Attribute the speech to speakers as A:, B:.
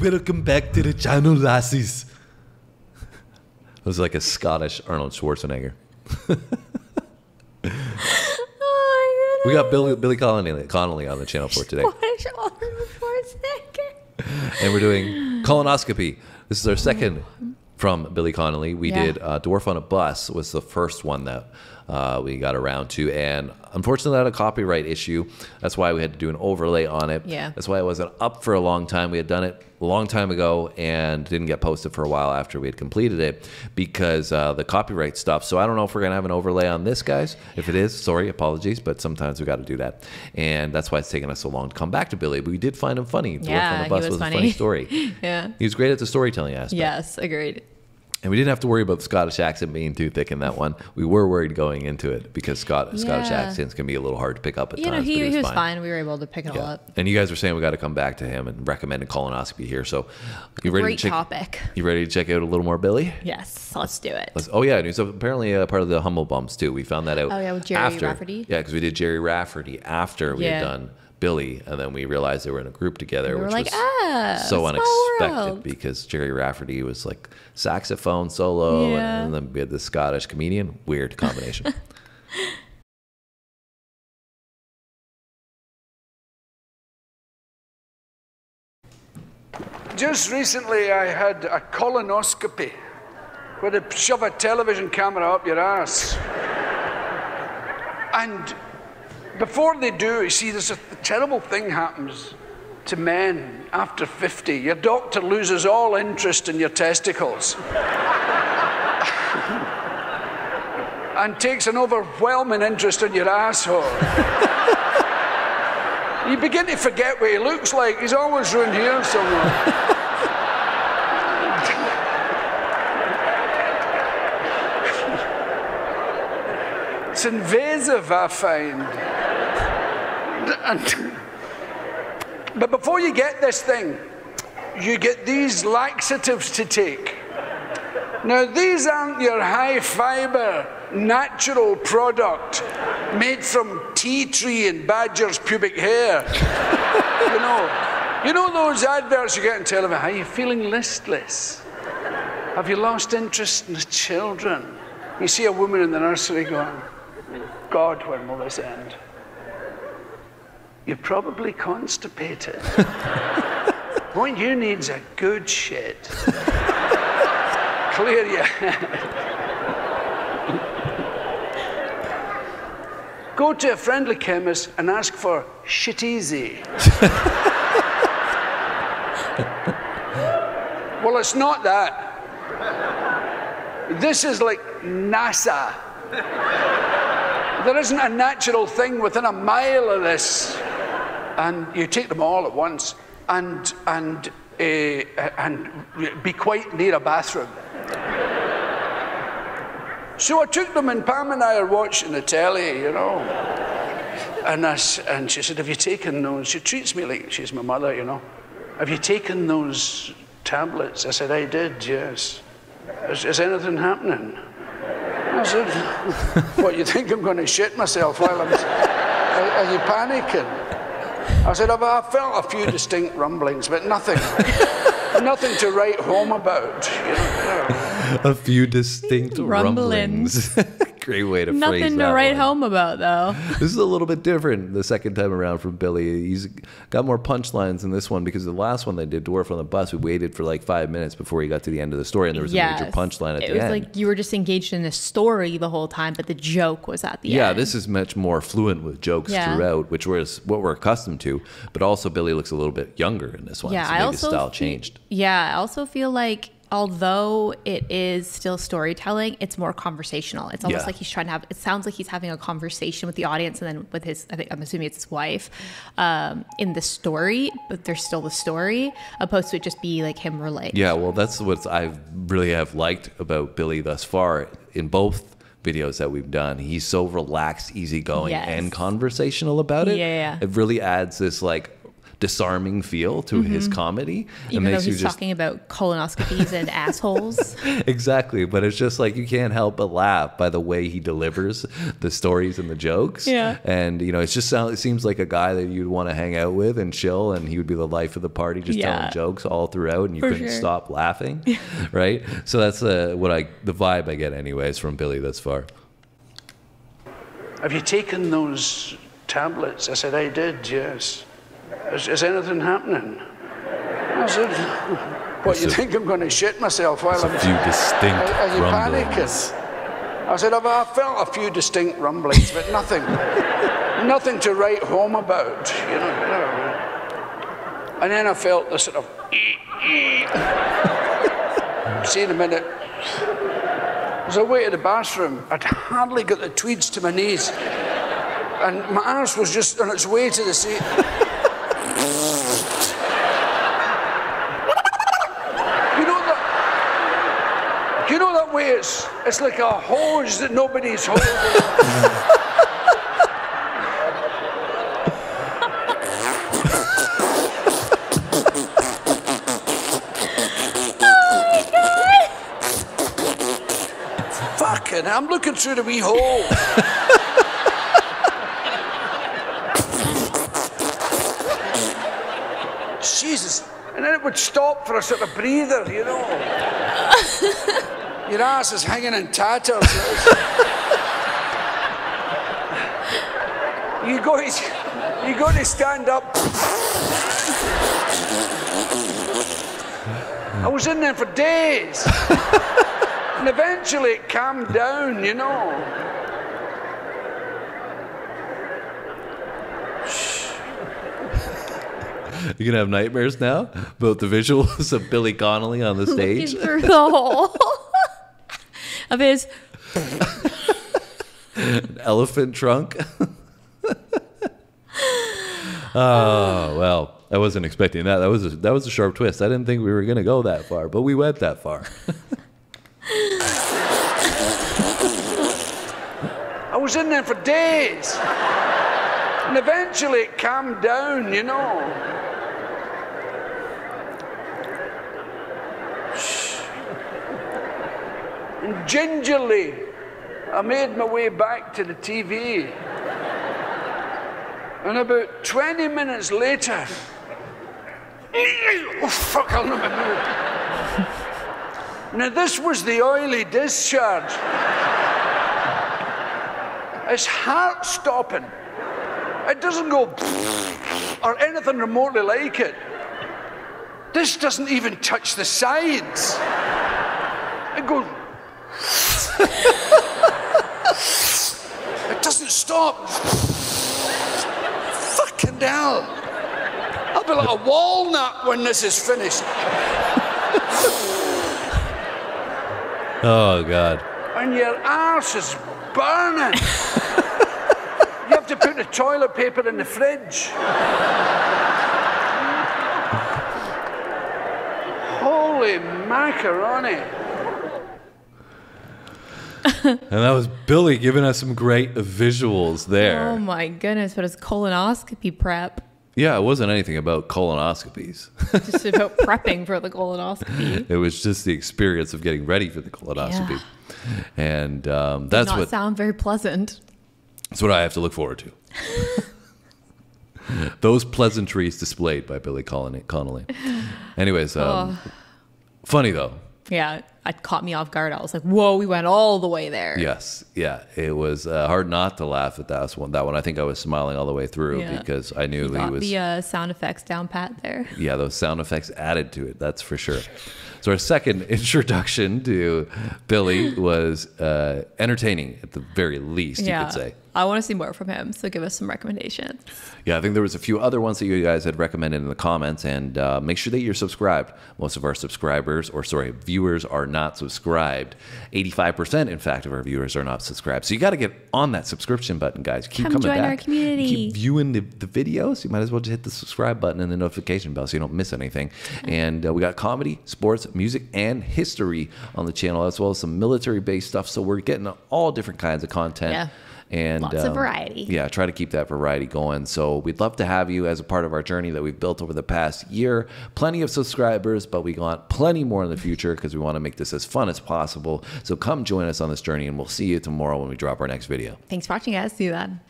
A: Welcome back to the channel, lassies. It was like a Scottish Arnold Schwarzenegger.
B: Oh
A: We got Billy, Billy Connolly, Connolly on the channel for today.
B: Scottish Arnold Schwarzenegger.
A: and we're doing colonoscopy. This is our second from Billy Connolly. We
B: Yeah.
A: did uh, Dwarf on a Bus was the first one that uh, we got around to, and unfortunately, that had a copyright issue. That's why we had to do an overlay on it.
B: Yeah.
A: That's why it wasn't up for a long time. We had done it a long time ago and didn't get posted for a while after we had completed it because uh, the copyright stuff. So I don't know if we're gonna have an overlay on this, guys. If it is, sorry, apologies, but sometimes we got to do that, and that's why it's taken us so long to come back to Billy. But we did find him funny. Dwarf
B: Yeah,
A: on a
B: he
A: Bus
B: was
A: was, a
B: funny.
A: funny story.
B: Yeah.
A: He was great at the storytelling aspect.
B: Yes, agreed.
A: And we didn't have to worry about the Scottish accent being too thick in that one. We were worried going into it because Scot- Scottish accents can be a little hard to pick up at
B: You know,
A: times.
B: he,
A: but
B: he was fine. We were able to pick it all up.
A: And you guys were saying we got to come back to him and recommend a colonoscopy here. So you ready
B: Great
A: to check?
B: topic.
A: You ready to check out a little more Billy?
B: Yes, let's do it.
A: Let's- oh yeah, and he's apparently a part of the Humblebums too. We found that out.
B: Oh, yeah, with Gerry
A: after,
B: Rafferty?
A: Yeah, because we did Gerry Rafferty after we had done Billy, and then we realized they were in a group together,
B: We
A: which
B: like,
A: was
B: ah,
A: so unexpected
B: world.
A: because Gerry Rafferty was like saxophone solo,
B: Yeah.
A: and then we had the Scottish comedian. Weird combination.
C: Just recently, I had a colonoscopy where they shove a television camera up your ass. And before they do, you see, there's a terrible thing happens to men after 50. Your doctor loses all interest in your testicles and takes an overwhelming interest in your asshole. you begin to forget what he looks like. He's always round here somewhere. It's invasive, I find. But before you get this thing, you get these laxatives to take. Now, these aren't your high fiber, natural product made from tea tree and badger's pubic hair. you know, you know those adverts you get on television? Are you feeling listless? Have you lost interest in the children? You see a woman in the nursery going, God, when will this end? You're probably constipated. what you need's a good shit. Clear your head. Go to a friendly chemist and ask for shit easy. well, it's not that. This is like NASA. There isn't a natural thing within a mile of this. And you take them all at once and, and, uh, and be quite near a bathroom. So I took them, and Pam and I are watching the telly, you know. And, I and she said, Have you taken those? She treats me like she's my mother, you know. Have you taken those tablets? I said, I did, yes. Is, is anything happening? I said, What, you think I'm going to shit myself while I'm. Are, are you panicking? I said, I've, I felt a few distinct rumblings, but nothing. nothing to write home about. You know.
A: a few distinct rumblings.
B: Rumblings.
A: Great way to phrase
B: Nothing to
A: that
B: write
A: one.
B: home about, though.
A: This is a little bit different the second time around from Billy. He's got more punchlines in this one because the last one they did, Dwarf on the Bus, we waited for like five minutes before he got to the end of the story, and there was a major punchline at
B: it
A: the
B: was like you were just engaged in the story the whole time, but the joke was at the
A: yeah,
B: end.
A: Yeah, this is much more fluent with jokes
B: Yeah.
A: throughout, which was what we're accustomed to. But also, Billy looks a little bit younger in this one.
B: Yeah,
A: so
B: I also
A: his style changed.
B: Yeah, I also feel like although it is still storytelling, it's more conversational. It's almost
A: Yeah.
B: like he's trying to have. It sounds like he's having a conversation with the audience, and then with his. I think I'm assuming it's his wife, um, in the story, but there's still the story, opposed to it just be like him relating.
A: Yeah, well, that's what I really have liked about Billy thus far in both videos that we've done. He's so relaxed, easygoing,
B: Yes.
A: and conversational about it.
B: Yeah, yeah.
A: It really adds this like disarming feel to his comedy. It
B: Mm-hmm. Even though he's talking about colonoscopies and assholes.
A: exactly, but it's just like you can't help but laugh by the way he delivers the stories and the jokes.
B: Yeah.
A: and you know, it's just sound, it seems like a guy that you'd want to hang out with and chill, and he would be the life of the party, just
B: Yeah.
A: telling jokes all throughout, and you
B: For
A: couldn't
B: sure.
A: stop laughing, right? So that's uh, what I the vibe I get, anyways, from Billy thus far.
C: Have you taken those tablets? I said, I did, yes. Is, is anything happening? I said, What, you
A: a-
C: think I'm going to shit myself while I'm.
A: A few distinct
C: Are, are you
A: rumblings.
C: panicking? I said, I've, I felt a few distinct rumblings, but nothing, nothing to write home about, you know. And then I felt the sort of. See in a minute. As I went to the bathroom, I'd hardly got the tweeds to my knees, and my arse was just on its way to the seat. You know that. You know that way it's it's like a hose that nobody's holding. Oh Fucking, I'm looking through the wee hole. Jesus. And then it would stop for a sort of breather, you know. Your ass is hanging in tatters. you go, you got to stand up. I was in there for days. and eventually it calmed down, you know.
A: You're gonna have nightmares now about the visuals of Billy Connolly on the
B: Looking
A: stage.
B: through the hole of his.
A: elephant trunk. oh well, I wasn't expecting that. That was a, that was a sharp twist. I didn't think we were gonna go that far, but we went that far.
C: I was in there for days. And eventually it calmed down, you know. Gingerly, I made my way back to the TV. And about 20 minutes later, oh fuck, I'll not move. Now, this was the oily discharge. It's heart stopping. It doesn't go or anything remotely like it. This doesn't even touch the sides. It goes. it doesn't stop. Fucking hell. I'll be like a walnut when this is finished.
A: Oh god.
C: and your arse is burning. you have to put the toilet paper in the fridge. Holy macaroni.
A: And that was Billy giving us some great visuals there.
B: Oh my goodness, but his colonoscopy prep.
A: yeah, it wasn't anything about colonoscopies.
B: Just about prepping for the colonoscopy.
A: it was just the experience of getting ready for the colonoscopy. And um, that's
B: Not
A: what
B: sound very pleasant.
A: that's what I have to look forward to. Those pleasantries displayed by Billy Connolly. Anyways, um, funny though.
B: Yeah, it caught me off guard. I was like, "Whoa, we went all the way there."
A: Yes, yeah, it was uh, hard not to laugh at that one. That one, I think I was smiling all the way through
B: Yeah.
A: because I knew he
B: Got
A: was.
B: the uh, sound effects down pat there.
A: yeah, those sound effects added to it. That's for sure. So our second introduction to Billy was uh, entertaining at the very least. You could say.
B: I want to see more from him. So give us some recommendations.
A: Yeah, I think there was a few other ones that you guys had recommended in the comments, and uh, make sure that you're subscribed. Most of our subscribers, or sorry, viewers, are not subscribed. Eighty-five percent, in fact, of our viewers are not subscribed. So you got to get on that subscription button, guys. Keep
B: Come
A: coming
B: join
A: back.
B: our community.
A: You keep viewing the, the videos. You might as well just hit the subscribe button and the notification bell so you don't miss anything. And uh, we got comedy, sports, music, and history on the channel, as well as some military-based stuff. So we're getting all different kinds of content
B: Yeah.
A: And um,
B: Lots of variety.
A: Yeah, try to keep that variety going. So we'd love to have you as a part of our journey that we've built over the past year. Plenty of subscribers, but we want plenty more in the future because we want to make this as fun as possible. So come join us on this journey, and we'll see you tomorrow when we drop our next video.
B: Thanks for watching, guys. See you then.